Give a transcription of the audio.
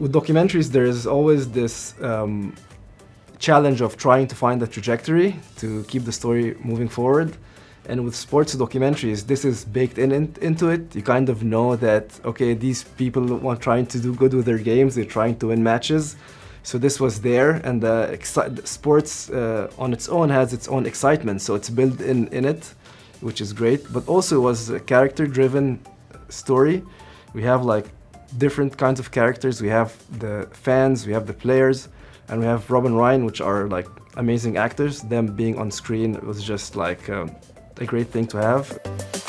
With documentaries, there is always this um, challenge of trying to find a trajectory to keep the story moving forward. And with sports documentaries, this is baked in, in, into it. You kind of know that, okay, these people are trying to do good with their games, they're trying to win matches. So this was there, and the sports uh, on its own has its own excitement, so it's built in, in it, which is great. But also was a character-driven story. We have like different kinds of characters. We have the fans, we have the players, and we have Rob and Ryan, which are like amazing actors. Them being on screen was just like um, a great thing to have.